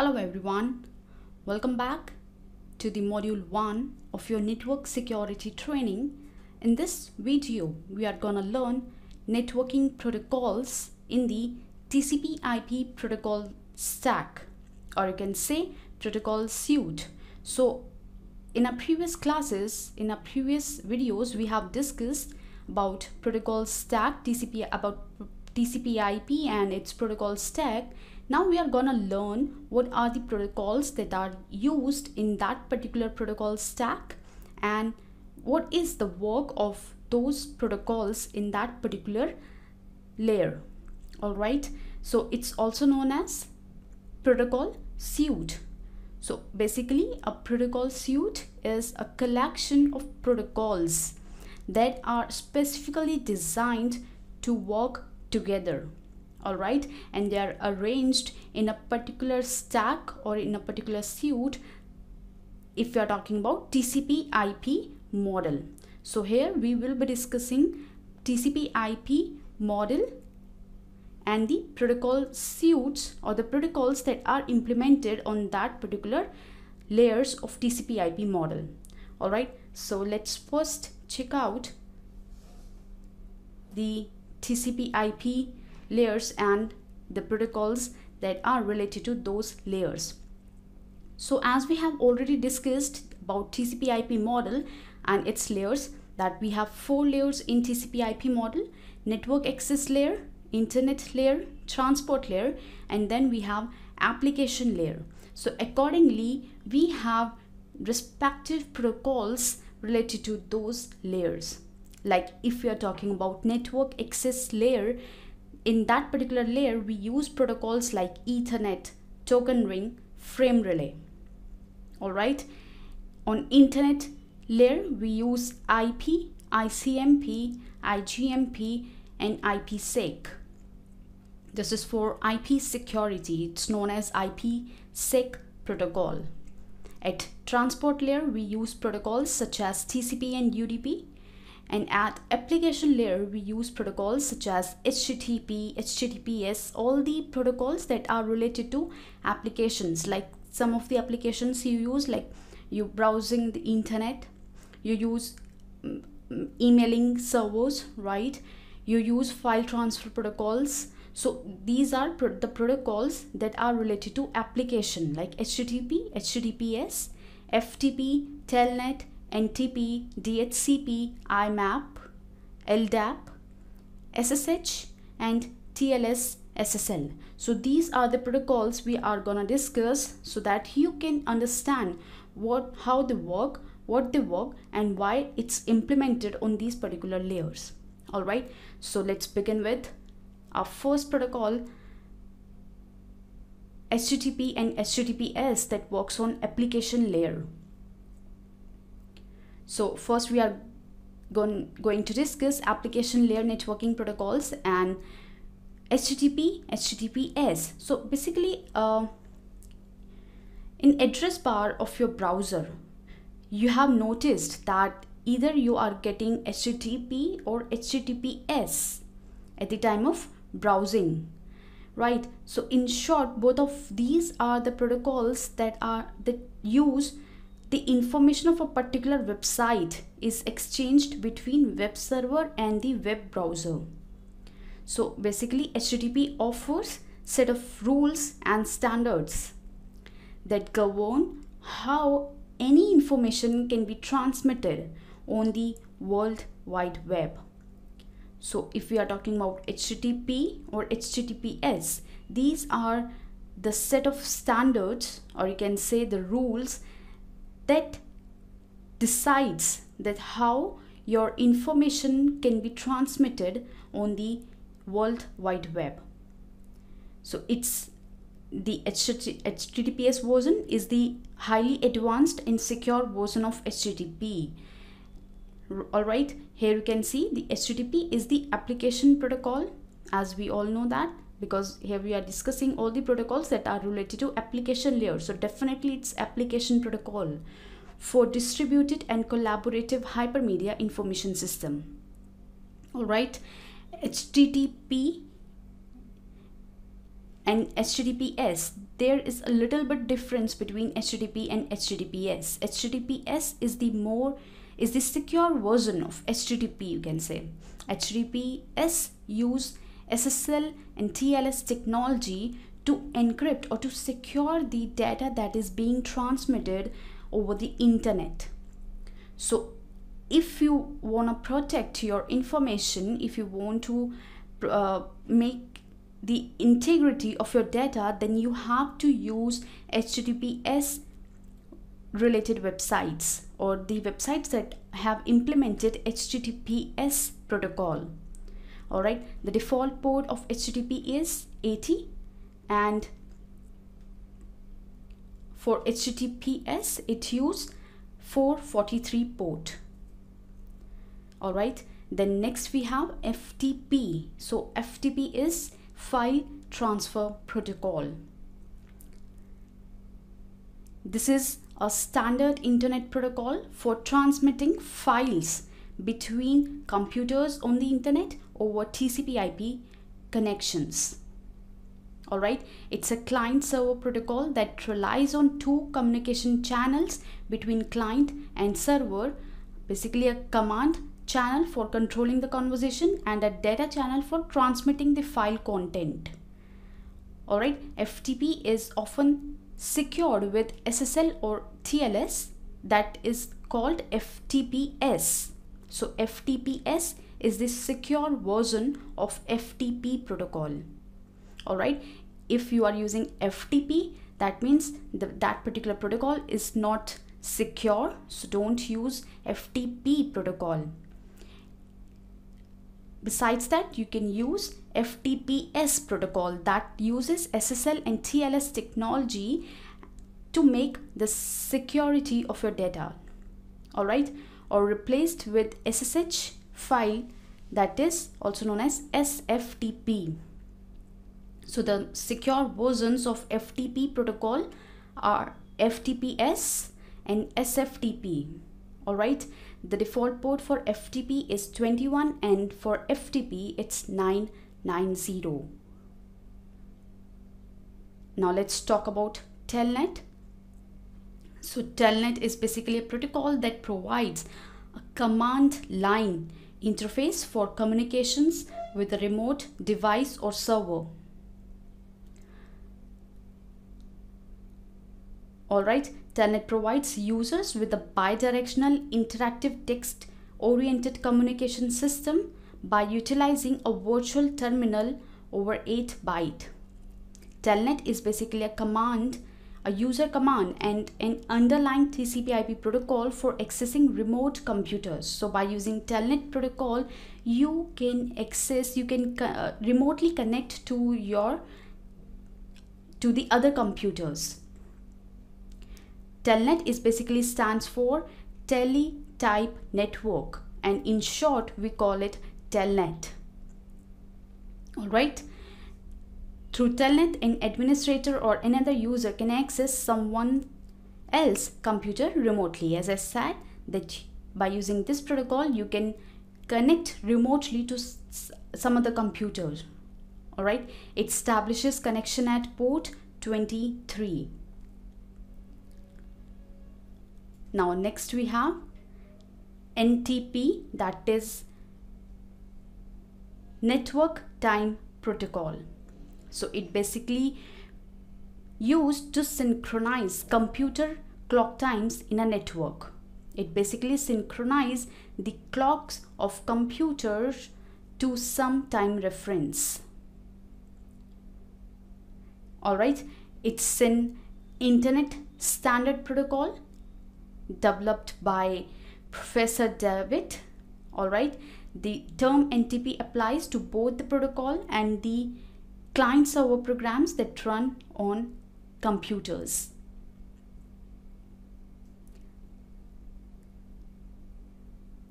Hello everyone, welcome back to the module 1 of your network security training. In this video, we are gonna learn networking protocols in the TCP IP protocol stack or you can say protocol suite. So in our previous classes, in our previous videos, we have discussed about protocol stack, TCP about TCP IP and its protocol stack now we are gonna learn what are the protocols that are used in that particular protocol stack and what is the work of those protocols in that particular layer. Alright, so it's also known as protocol suite. So basically a protocol suite is a collection of protocols that are specifically designed to work together all right? And they are arranged in a particular stack or in a particular suite if you are talking about TCP IP model. So here we will be discussing TCP IP model and the protocol suites or the protocols that are implemented on that particular layers of TCP IP model. All right? So let's first check out the TCP IP layers and the protocols that are related to those layers. So as we have already discussed about TCP IP model and its layers that we have four layers in TCP IP model, network access layer, internet layer, transport layer, and then we have application layer. So accordingly, we have respective protocols related to those layers. Like if we are talking about network access layer, in that particular layer, we use protocols like Ethernet, token ring, frame relay. All right. On internet layer, we use IP, ICMP, IGMP, and IPsec. This is for IP security. It's known as IPsec protocol. At transport layer, we use protocols such as TCP and UDP and at application layer, we use protocols such as HTTP, HTTPS, all the protocols that are related to applications. Like some of the applications you use, like you browsing the internet, you use mm, emailing servers, right? You use file transfer protocols. So these are the protocols that are related to application like HTTP, HTTPS, FTP, Telnet, NTP, DHCP, IMAP, LDAP, SSH and TLS SSL. So these are the protocols we are gonna discuss so that you can understand what how they work, what they work and why it's implemented on these particular layers. Alright, so let's begin with our first protocol HTTP and HTTPS that works on application layer. So first we are going, going to discuss application layer networking protocols and HTTP, HTTPS. So basically uh, in address bar of your browser, you have noticed that either you are getting HTTP or HTTPS at the time of browsing right so in short both of these are the protocols that are that use the information of a particular website is exchanged between web server and the web browser. So basically HTTP offers set of rules and standards that govern how any information can be transmitted on the World Wide Web. So if we are talking about HTTP or HTTPS, these are the set of standards or you can say the rules that decides that how your information can be transmitted on the World Wide Web. So it's the HTTPS version is the highly advanced and secure version of HTTP. Alright, here you can see the HTTP is the application protocol as we all know that because here we are discussing all the protocols that are related to application layer so definitely it's application protocol for distributed and collaborative hypermedia information system all right http and HTTPS, there is a little bit difference between HTTP and HTTPS. HTTPS is the more is the secure version of HTTP you can say. HTTPS use SSL and TLS technology to encrypt or to secure the data that is being transmitted over the internet. So if you want to protect your information, if you want to uh, make the integrity of your data, then you have to use HTTPS related websites or the websites that have implemented HTTPS protocol. Alright, the default port of HTTP is 80 and for HTTPS it use 443 port. Alright, then next we have FTP. So FTP is file transfer protocol. This is a standard internet protocol for transmitting files between computers on the internet over TCP IP connections. Alright, it's a client server protocol that relies on two communication channels between client and server, basically a command channel for controlling the conversation and a data channel for transmitting the file content. Alright, FTP is often secured with SSL or TLS that is called FTPS. So FTPS is the secure version of FTP protocol. Alright, if you are using FTP, that means the, that particular protocol is not secure. So don't use FTP protocol. Besides that, you can use FTPS protocol that uses SSL and TLS technology to make the security of your data. Alright, or replaced with SSH file that is also known as SFTP. So the secure versions of FTP protocol are FTPS and SFTP. Alright, the default port for FTP is 21 and for FTP it's 990. Now let's talk about Telnet. So Telnet is basically a protocol that provides a command line interface for communications with a remote device or server. Alright, Telnet provides users with a bidirectional interactive text oriented communication system by utilizing a virtual terminal over 8 byte. Telnet is basically a command, a user command and an underlying TCP IP protocol for accessing remote computers. So by using Telnet protocol, you can access, you can uh, remotely connect to your to the other computers Telnet is basically stands for Teletype Network and in short we call it Telnet. Alright. Through Telnet, an administrator or another user can access someone else computer remotely. As I said that by using this protocol you can connect remotely to some other computers. Alright. It establishes connection at port 23 Now next we have NTP that is Network Time Protocol. So it basically used to synchronize computer clock times in a network. It basically synchronize the clocks of computers to some time reference. Alright, it's an internet standard protocol developed by Professor David. All right, the term NTP applies to both the protocol and the client server programs that run on computers.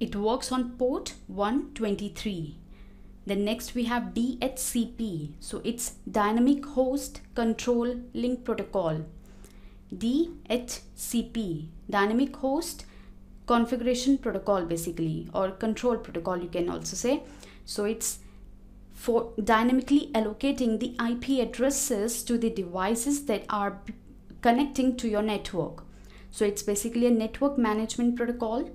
It works on port 123. Then next we have DHCP. So it's Dynamic Host Control Link Protocol. DHCP, Dynamic Host Configuration Protocol basically or control protocol you can also say. So it's for dynamically allocating the IP addresses to the devices that are connecting to your network. So it's basically a network management protocol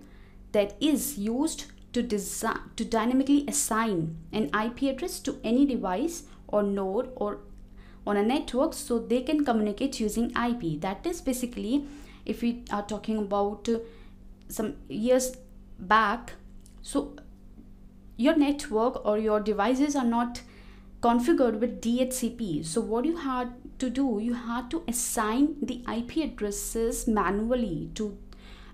that is used to design to dynamically assign an IP address to any device or node or on a network so they can communicate using IP. That is basically if we are talking about uh, some years back so your network or your devices are not configured with DHCP. So what you had to do, you had to assign the IP addresses manually to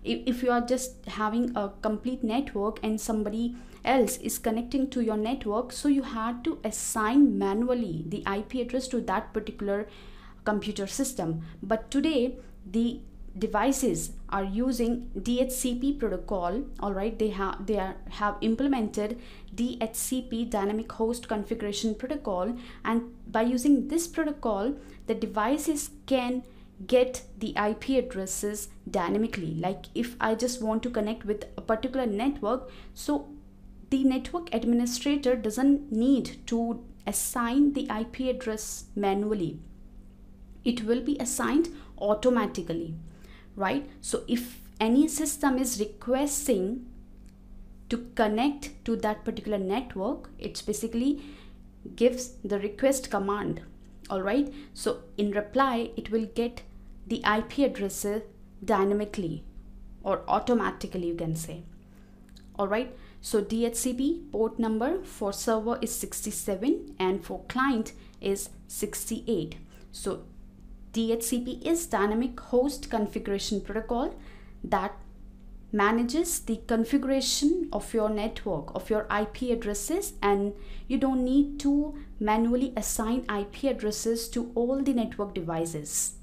if you are just having a complete network and somebody else is connecting to your network so you had to assign manually the ip address to that particular computer system but today the devices are using DHCP protocol all right they have they are, have implemented DHCP dynamic host configuration protocol and by using this protocol the devices can get the IP addresses dynamically. Like if I just want to connect with a particular network so the network administrator doesn't need to assign the IP address manually. It will be assigned automatically right? So if any system is requesting to connect to that particular network it's basically gives the request command all right? So in reply it will get the IP addresses dynamically or automatically you can say all right? So DHCP port number for server is 67 and for client is 68 so DHCP is dynamic host configuration protocol that manages the configuration of your network of your IP addresses and you don't need to manually assign IP addresses to all the network devices.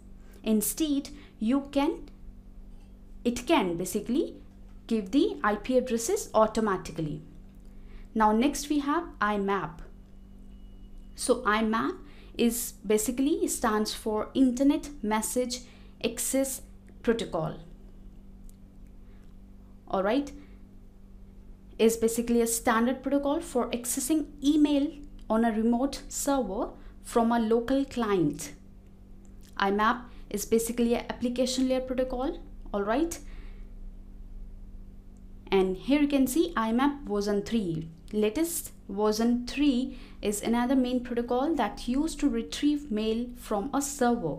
Instead you can it can basically give the IP addresses automatically. Now next we have IMAP so IMAP is basically stands for internet message access protocol. All right? Is basically a standard protocol for accessing email on a remote server from a local client. IMAP is basically an application layer protocol all right? And here you can see IMAP version 3 latest version 3 is another main protocol that used to retrieve mail from a server.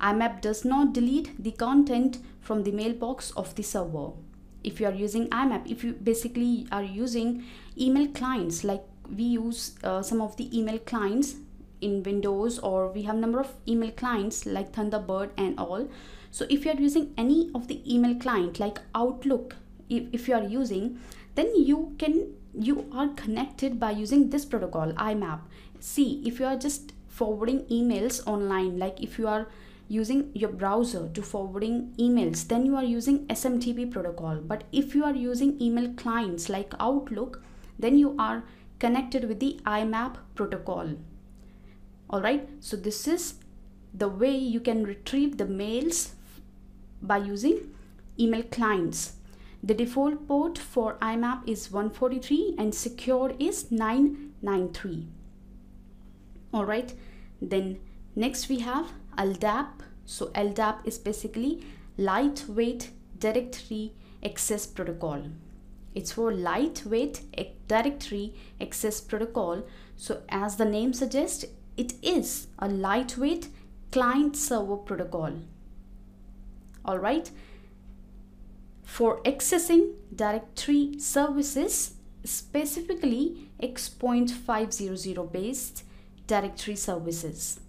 IMAP does not delete the content from the mailbox of the server. If you are using IMAP if you basically are using email clients like we use uh, some of the email clients in windows or we have number of email clients like thunderbird and all. So if you are using any of the email client like outlook if, if you are using then you can you are connected by using this protocol imap see if you are just forwarding emails online like if you are using your browser to forwarding emails then you are using smtp protocol. But if you are using email clients like outlook then you are connected with the imap protocol. All right? So this is the way you can retrieve the mails by using email clients the default port for IMAP is 143 and secure is 993 all right then next we have LDAP so LDAP is basically lightweight directory access protocol it's for lightweight directory access protocol so as the name suggests it is a lightweight client server protocol. All right. For accessing directory services, specifically X.500 based directory services.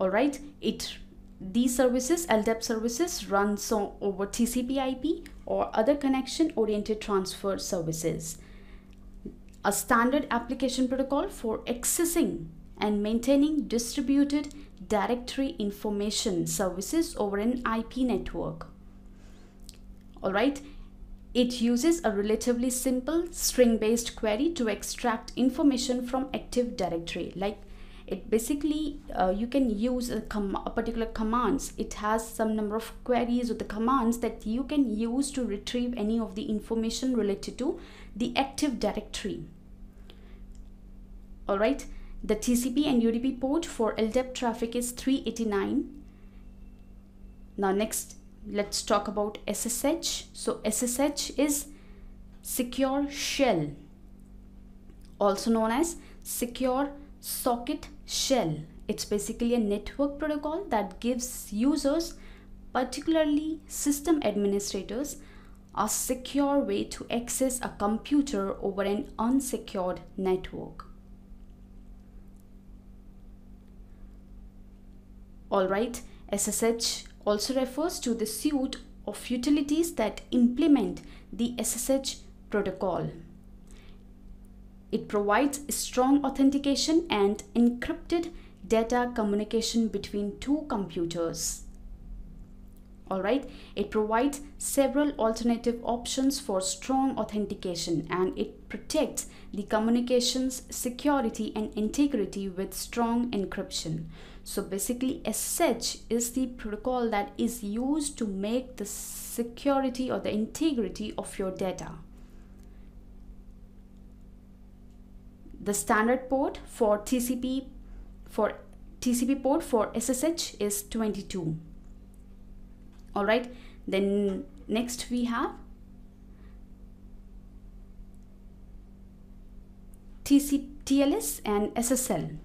All right. It these services, LDAP services, run so over TCP/IP or other connection-oriented transfer services a standard application protocol for accessing and maintaining distributed directory information services over an IP network. Alright, it uses a relatively simple string-based query to extract information from Active Directory. Like it basically uh, you can use a, a particular commands it has some number of queries or the commands that you can use to retrieve any of the information related to the active directory all right the TCP and UDP port for LDAP traffic is 389 now next let's talk about SSH so SSH is secure shell also known as secure socket shell. It's basically a network protocol that gives users, particularly system administrators, a secure way to access a computer over an unsecured network. Alright, SSH also refers to the suite of utilities that implement the SSH protocol. It provides strong authentication and encrypted data communication between two computers. Alright, it provides several alternative options for strong authentication and it protects the communications security and integrity with strong encryption. So basically SSH is the protocol that is used to make the security or the integrity of your data. the standard port for TCP for TCP port for SSH is 22 all right then next we have TLS and SSL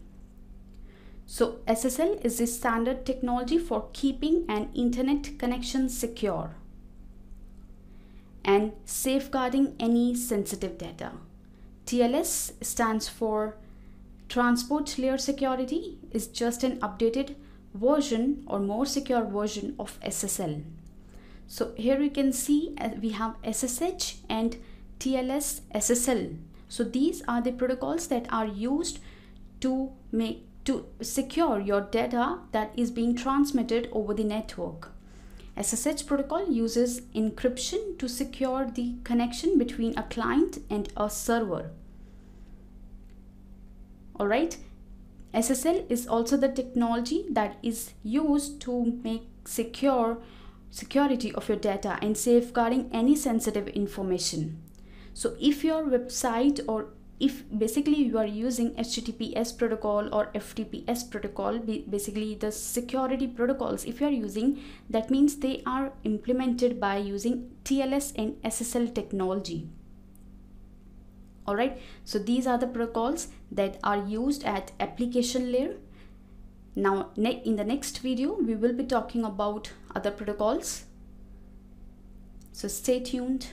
so SSL is the standard technology for keeping an internet connection secure and safeguarding any sensitive data TLS stands for Transport Layer Security is just an updated version or more secure version of SSL. So here we can see uh, we have SSH and TLS SSL. So these are the protocols that are used to make to secure your data that is being transmitted over the network. SSH protocol uses encryption to secure the connection between a client and a server. Alright, SSL is also the technology that is used to make secure security of your data and safeguarding any sensitive information. So if your website or if basically you are using https protocol or ftps protocol basically the security protocols if you are using that means they are implemented by using tls and ssl technology. All right so these are the protocols that are used at application layer. Now in the next video we will be talking about other protocols. So stay tuned